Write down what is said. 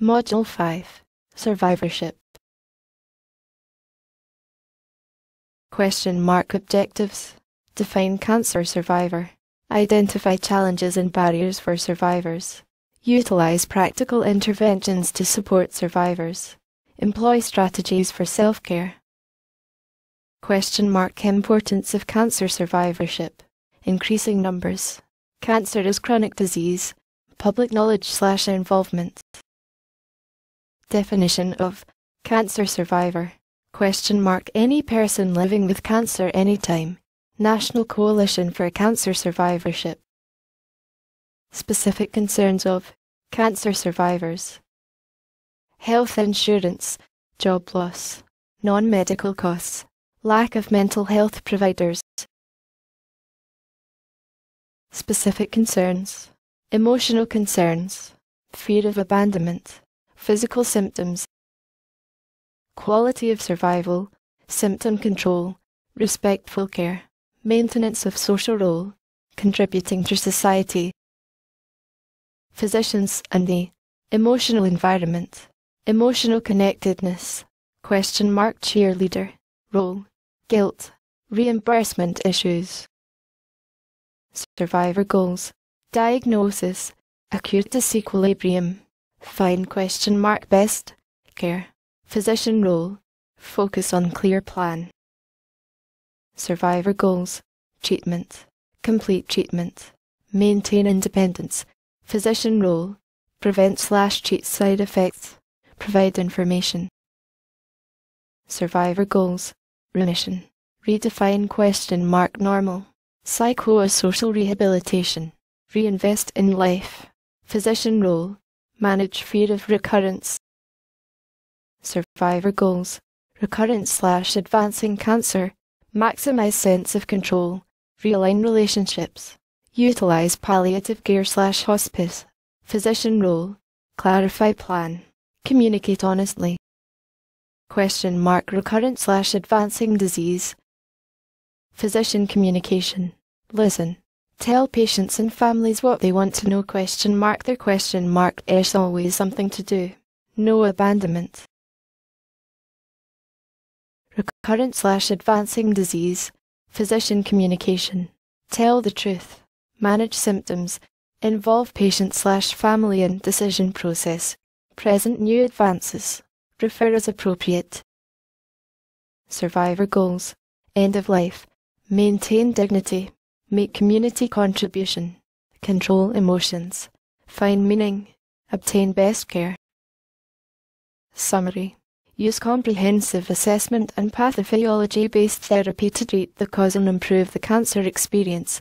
Module 5 Survivorship. Question mark Objectives Define cancer survivor. Identify challenges and barriers for survivors. Utilize practical interventions to support survivors. Employ strategies for self care. Question mark Importance of cancer survivorship. Increasing numbers. Cancer is chronic disease. Public knowledge slash involvement. Definition of cancer survivor. Question mark Any person living with cancer anytime. National Coalition for Cancer Survivorship. Specific concerns of cancer survivors. Health insurance, job loss, non medical costs, lack of mental health providers. Specific concerns, emotional concerns, fear of abandonment, physical symptoms, quality of survival, symptom control, respectful care, maintenance of social role, contributing to society, physicians and the emotional environment, emotional connectedness, question mark cheerleader, role, guilt, reimbursement issues, survivor goals, diagnosis, acute disequilibrium, find question mark best, care, physician role, focus on clear plan. Survivor goals, treatment, complete treatment, maintain independence, physician role, prevent slash treat side effects, provide information. Survivor goals, remission, redefine question mark normal, psychosocial rehabilitation, reinvest in life, physician role, manage fear of recurrence. Survivor goals, recurrence slash advancing cancer, maximize sense of control, realign relationships, utilize palliative care slash hospice, physician role, clarify plan, communicate honestly. Question mark recurrent slash advancing disease. Physician communication. Listen. Tell patients and families what they want to know. Question mark their question mark. There's always something to do. No abandonment. Recurrent slash advancing disease. Physician communication. Tell the truth. Manage symptoms. Involve patient slash family in decision process. Present new advances. Refer as appropriate. Survivor goals. End of life. Maintain dignity. Make community contribution. Control emotions. Find meaning. Obtain best care. Summary. Use comprehensive assessment and pathophysiology based therapy to treat the cause and improve the cancer experience